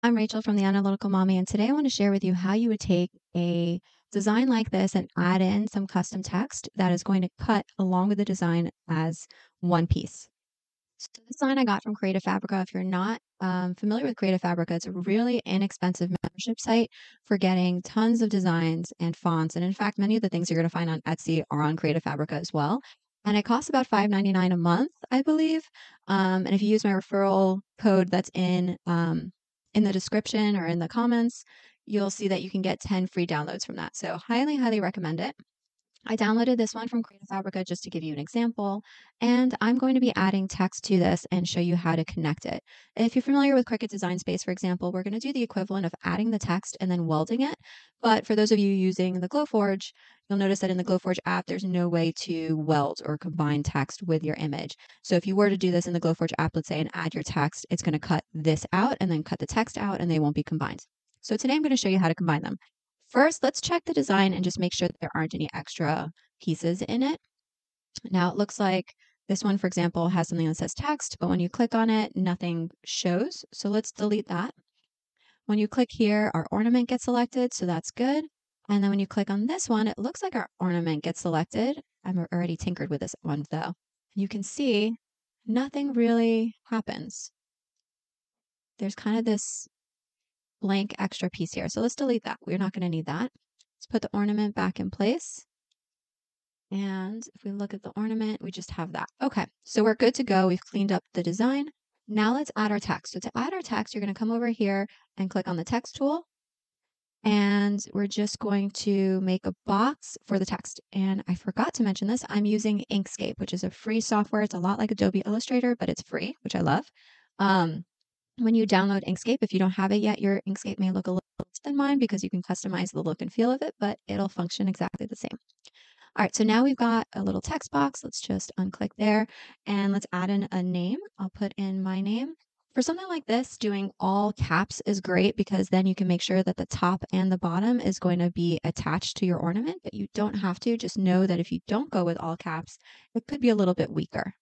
I'm Rachel from The Analytical Mommy, and today I want to share with you how you would take a design like this and add in some custom text that is going to cut along with the design as one piece. So this design I got from Creative Fabrica. If you're not um, familiar with Creative Fabrica, it's a really inexpensive membership site for getting tons of designs and fonts. And in fact, many of the things you're going to find on Etsy are on Creative Fabrica as well. And it costs about $5.99 a month, I believe. Um, and if you use my referral code that's in um, in the description or in the comments, you'll see that you can get 10 free downloads from that. So highly, highly recommend it. I downloaded this one from Creative Fabrica just to give you an example, and I'm going to be adding text to this and show you how to connect it. If you're familiar with Cricut Design Space, for example, we're going to do the equivalent of adding the text and then welding it. But for those of you using the Glowforge, you'll notice that in the Glowforge app, there's no way to weld or combine text with your image. So if you were to do this in the Glowforge app, let's say, and add your text, it's going to cut this out and then cut the text out, and they won't be combined. So today I'm going to show you how to combine them. First, let's check the design and just make sure that there aren't any extra pieces in it. Now it looks like this one, for example, has something that says text, but when you click on it, nothing shows. So let's delete that. When you click here, our ornament gets selected, so that's good. And then when you click on this one, it looks like our ornament gets selected. I've already tinkered with this one though. You can see nothing really happens. There's kind of this blank extra piece here. So let's delete that. We're not going to need that. Let's put the ornament back in place. And if we look at the ornament, we just have that. Okay, so we're good to go. We've cleaned up the design. Now let's add our text. So to add our text, you're going to come over here and click on the text tool. And we're just going to make a box for the text. And I forgot to mention this. I'm using Inkscape, which is a free software. It's a lot like Adobe Illustrator, but it's free, which I love. Um, when you download Inkscape, if you don't have it yet, your Inkscape may look a little less than mine because you can customize the look and feel of it, but it'll function exactly the same. All right, so now we've got a little text box. Let's just unclick there and let's add in a name. I'll put in my name. For something like this, doing all caps is great because then you can make sure that the top and the bottom is going to be attached to your ornament, but you don't have to. Just know that if you don't go with all caps, it could be a little bit weaker.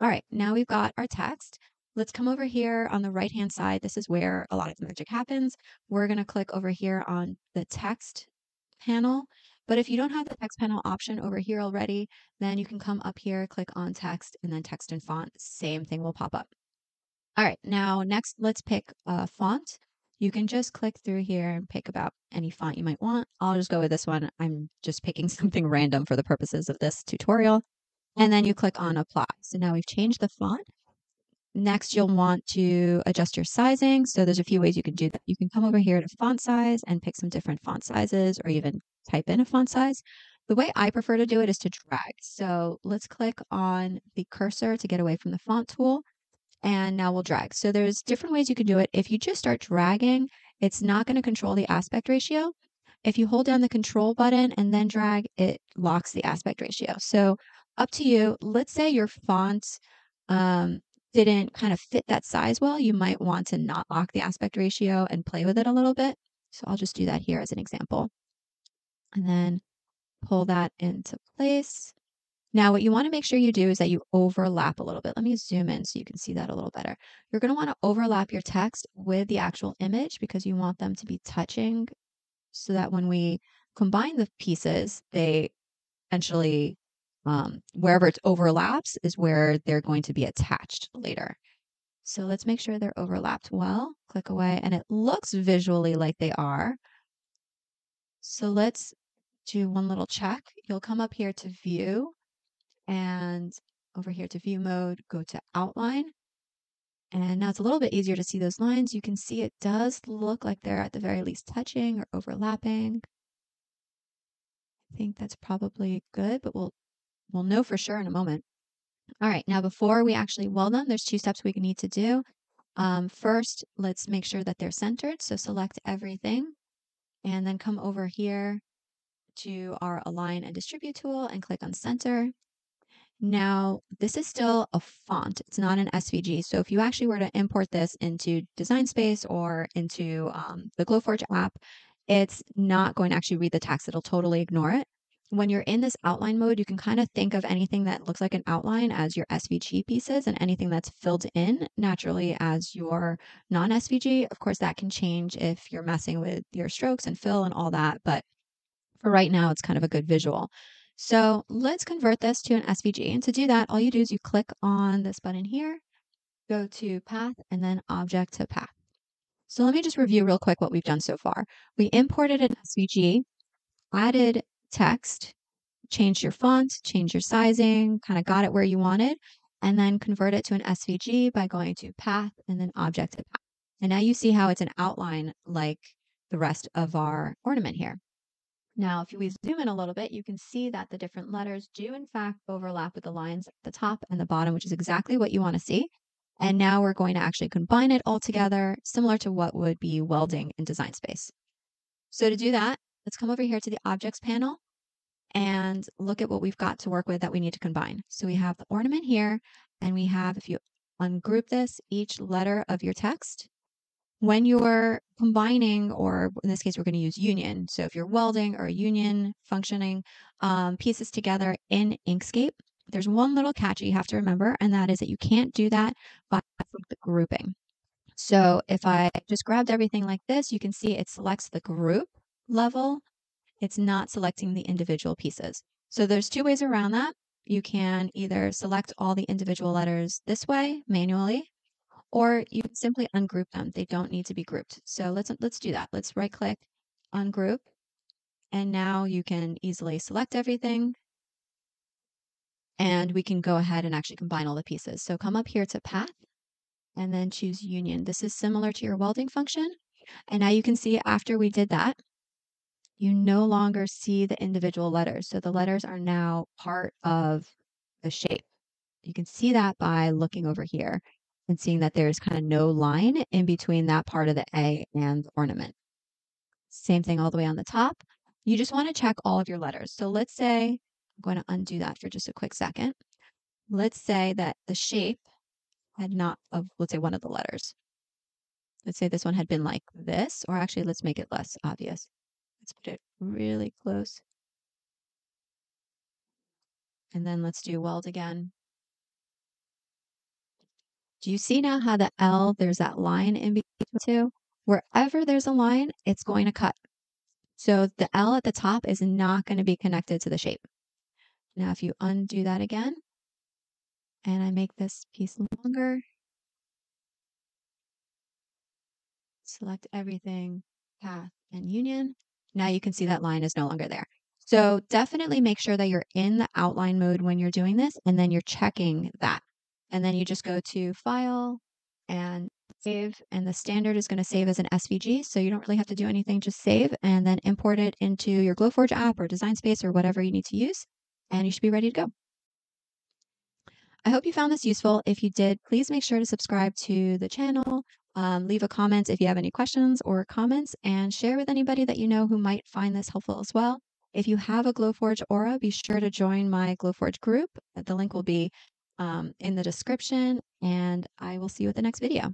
All right, now we've got our text. Let's come over here on the right hand side. This is where a lot of the magic happens. We're going to click over here on the text panel. But if you don't have the text panel option over here already, then you can come up here, click on text, and then text and font. Same thing will pop up. All right, now next, let's pick a font. You can just click through here and pick about any font you might want. I'll just go with this one. I'm just picking something random for the purposes of this tutorial. And then you click on apply. So now we've changed the font. Next, you'll want to adjust your sizing. So there's a few ways you can do that. You can come over here to font size and pick some different font sizes or even type in a font size. The way I prefer to do it is to drag. So let's click on the cursor to get away from the font tool. And now we'll drag. So there's different ways you can do it. If you just start dragging, it's not going to control the aspect ratio. If you hold down the control button and then drag, it locks the aspect ratio. So up to you. Let's say your font um, didn't kind of fit that size well, you might want to not lock the aspect ratio and play with it a little bit. So I'll just do that here as an example. And then pull that into place. Now, what you want to make sure you do is that you overlap a little bit. Let me zoom in so you can see that a little better. You're going to want to overlap your text with the actual image because you want them to be touching so that when we combine the pieces, they essentially um, wherever it overlaps is where they're going to be attached later. So let's make sure they're overlapped well. Click away, and it looks visually like they are. So let's do one little check. You'll come up here to view, and over here to view mode, go to outline. And now it's a little bit easier to see those lines. You can see it does look like they're at the very least touching or overlapping. I think that's probably good, but we'll We'll know for sure in a moment. All right, now before we actually weld them, there's two steps we need to do. Um, first, let's make sure that they're centered. So select everything and then come over here to our align and distribute tool and click on center. Now, this is still a font. It's not an SVG. So if you actually were to import this into Design Space or into um, the Glowforge app, it's not going to actually read the text. It'll totally ignore it. When you're in this outline mode, you can kind of think of anything that looks like an outline as your SVG pieces and anything that's filled in naturally as your non-SVG. Of course, that can change if you're messing with your strokes and fill and all that, but for right now, it's kind of a good visual. So let's convert this to an SVG. And to do that, all you do is you click on this button here, go to path, and then object to path. So let me just review real quick what we've done so far. We imported an SVG, added text, change your font, change your sizing, kind of got it where you wanted, and then convert it to an SVG by going to path and then object to path. And now you see how it's an outline like the rest of our ornament here. Now, if we zoom in a little bit, you can see that the different letters do in fact overlap with the lines at the top and the bottom, which is exactly what you want to see. And now we're going to actually combine it all together, similar to what would be welding in Design Space. So to do that, let's come over here to the Objects panel and look at what we've got to work with that we need to combine. So we have the ornament here, and we have, if you ungroup this, each letter of your text. When you're combining, or in this case, we're going to use union. So if you're welding or union functioning um, pieces together in Inkscape, there's one little catch you have to remember, and that is that you can't do that by the grouping. So if I just grabbed everything like this, you can see it selects the group level. It's not selecting the individual pieces. So there's two ways around that. You can either select all the individual letters this way manually, or you simply ungroup them. They don't need to be grouped. So let's let's do that. Let's right click, ungroup, and now you can easily select everything and we can go ahead and actually combine all the pieces. So come up here to path and then choose union. This is similar to your welding function. And now you can see after we did that, you no longer see the individual letters. So the letters are now part of the shape. You can see that by looking over here and seeing that there's kind of no line in between that part of the A and the ornament. Same thing all the way on the top. You just want to check all of your letters. So let's say I'm going to undo that for just a quick second. Let's say that the shape had not of, let's say one of the letters. Let's say this one had been like this, or actually let's make it less obvious. Let's put it really close. And then let's do weld again. Do you see now how the L, there's that line in between two? Wherever there's a line, it's going to cut. So the L at the top is not going to be connected to the shape. Now, if you undo that again, and I make this piece longer, select everything, path, and union, now you can see that line is no longer there. So mm-hmm. definitely make sure that you're in the outline mode when you're doing this, and then you're checking that. And then you just go to File and Save, and the standard is going to save as an SVG, so you don't really have to do anything, just save, and then import it into your Glowforge app or Design Space or whatever you need to use and you should be ready to go. I hope you found this useful. If you did, please make sure to subscribe to the channel, um, leave a comment if you have any questions or comments, and share with anybody that you know who might find this helpful as well. If you have a Glowforge Aura, be sure to join my Glowforge group. The link will be um, in the description, and I will see you at the next video.